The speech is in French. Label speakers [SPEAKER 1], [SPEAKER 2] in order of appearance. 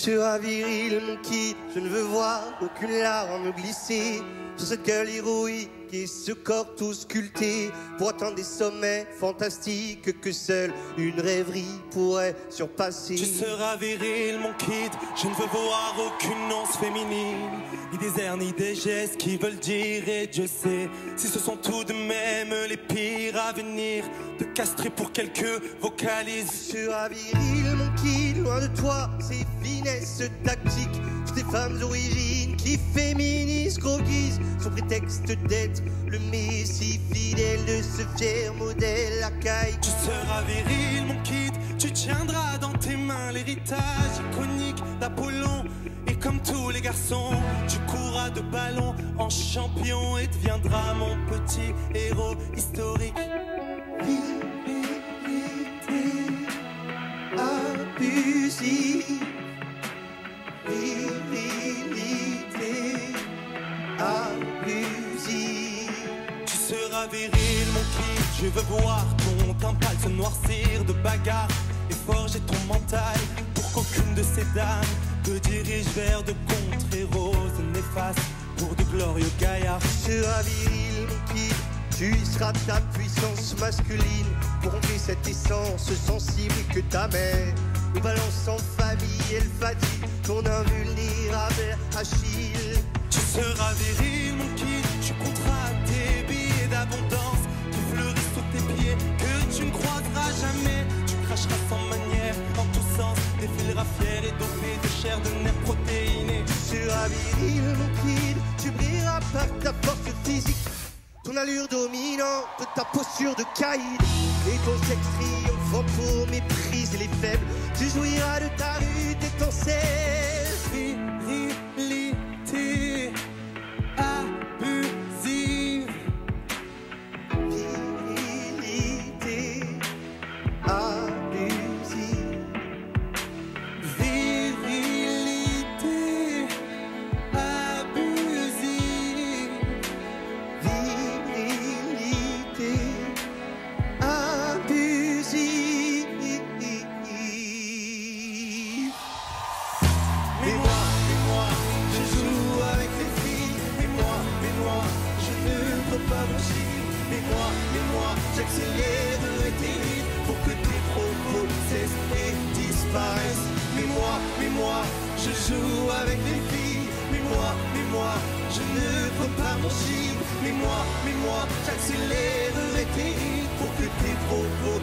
[SPEAKER 1] seras viril, mon kid. Je ne veux voir aucune larme glisser sur cette gueule héroïque et ce corps tout sculpté pour atteindre des sommets fantastiques que seule une rêverie pourrait surpasser.
[SPEAKER 2] Tu seras viril, mon kid. Je ne veux voir aucune once féminine, ni des airs, ni des gestes qui veulent dire. Et Dieu sait si ce sont tout de même les pires à venir. De castrer pour quelques vocalises.
[SPEAKER 1] Tu seras viril, mon de toi, ces finesses tactiques. Ces femmes origines qui féminisent, gros guise, sous prétexte d'être le messie fidèle de ce fier modèle archaïque.
[SPEAKER 2] Tu seras viril, mon kid. Tu tiendras dans tes mains l'héritage iconique d'Apollon. Et comme tous les garçons, tu courras de ballon en champion et deviendras mon petit héros historique. Tu seras viril, mon kid. Je veux voir ton timpal se noircir de bagarre et forger ton mental pour qu'aucune de ces dames te dirige vers de contre-héros néfastes pour de glorieux gaillards.
[SPEAKER 1] Tu seras viril, mon kid. Tu seras ta puissance masculine pour enlever cette essence sensible que ta mère nous balance en famille. Elle fatigue ton invulnérable Achille.
[SPEAKER 2] Tu seras viril, jamais. Tu cracheras sans manière en tous sens, défileras fier et dopé de chair de nerfs protéinés.
[SPEAKER 1] Tu viril, mon kid. Tu brilleras par ta force physique. Ton allure dominante, ta posture de caïd Et ton sexe triomphant pour mépriser les faibles Tu jouiras de ta lutte étincelle
[SPEAKER 2] j'accélère tes rythmes pour que tes propos cessent et disparaissent. Mais moi, mais moi, je joue avec les filles. Mais moi, mais moi, je ne veux pas mentir. Mais moi, mais moi, j'accélère rythmes pour que tes propos